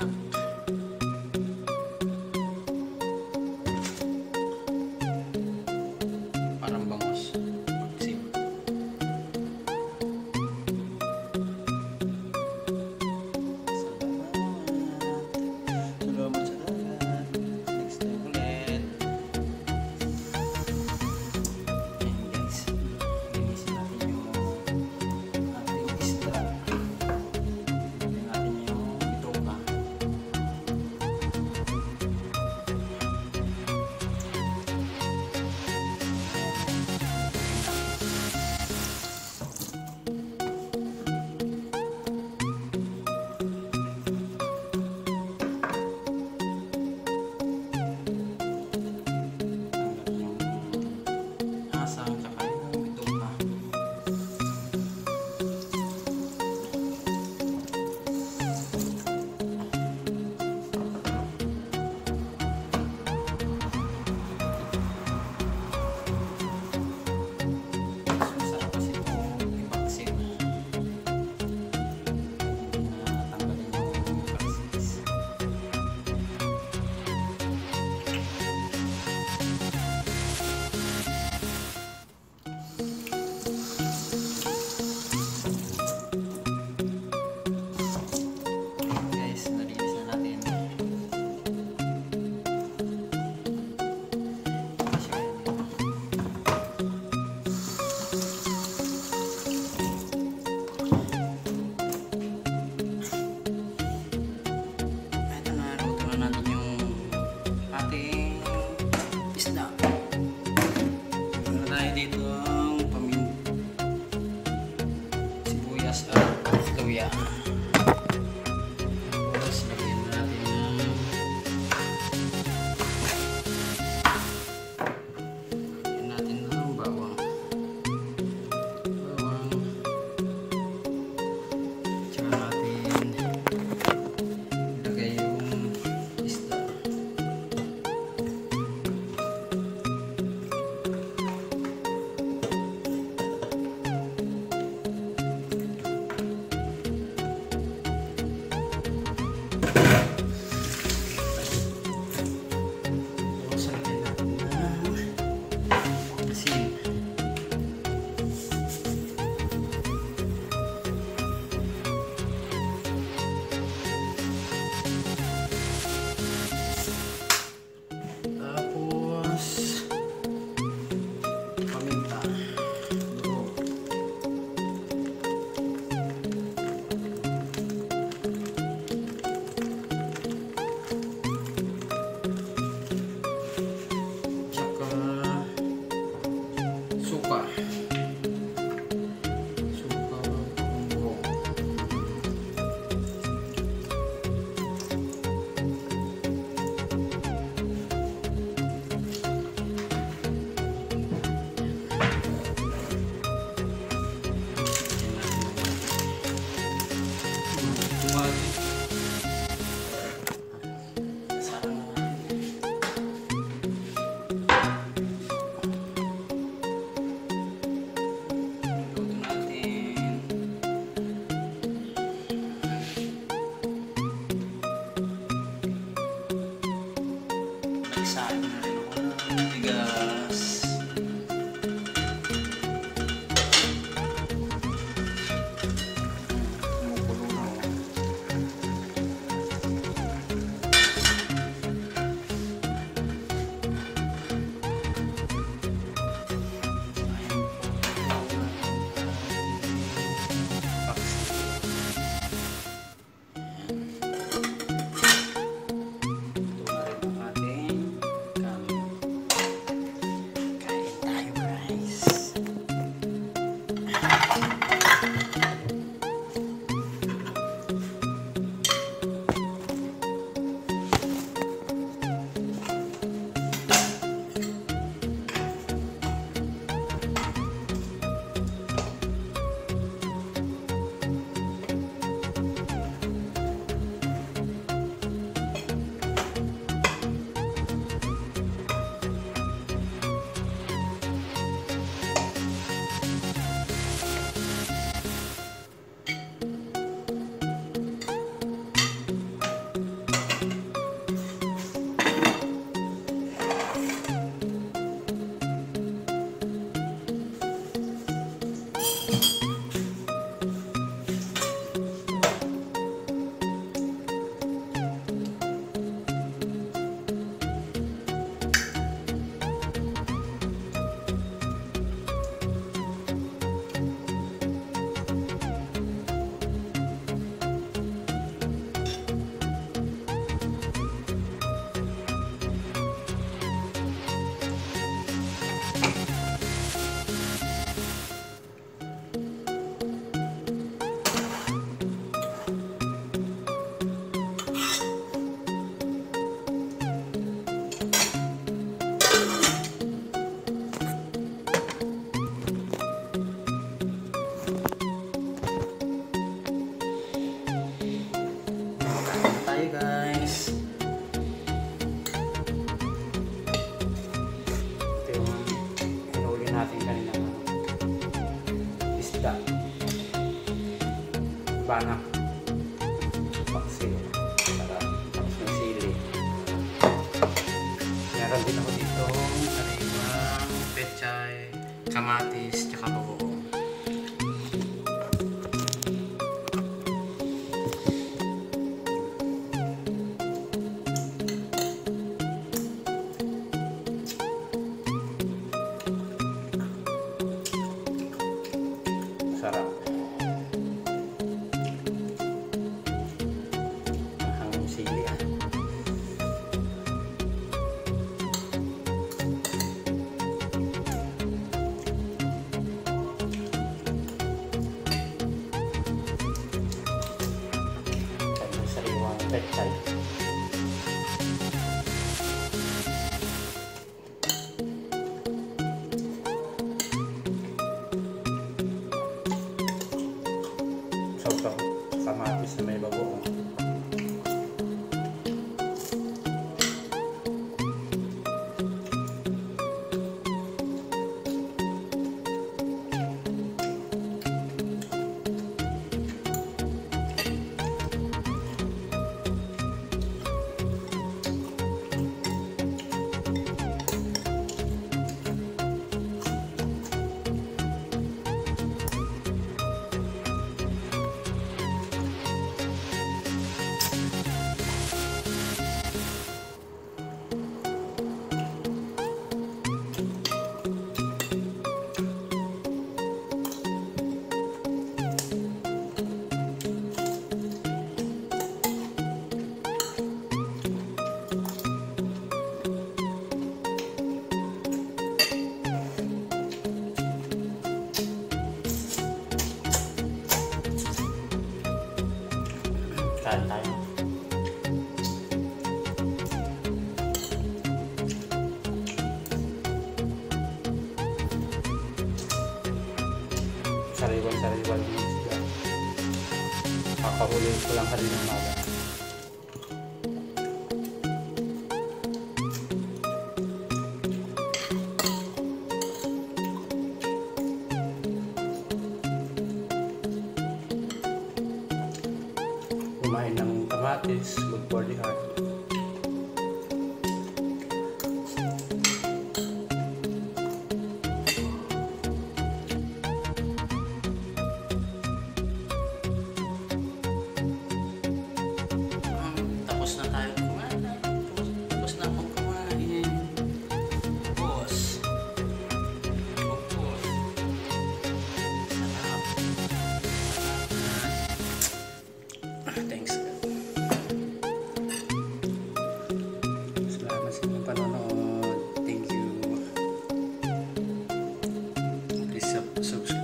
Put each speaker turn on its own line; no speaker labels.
anak Nagsain na bana. Paksi. Sarap. Tapos may sili. Meron din ako dito sariwa, pechay, kamatis, tsaka bagoong. website. sariwan sariwan juga kakauwi pulang hari ini malam kumain ng kamatis good for the heart. Tapos na tayo kumain. Tapos, na akong kumain. Ah, thanks. Salamat sa panonood. Thank you. Please subscribe.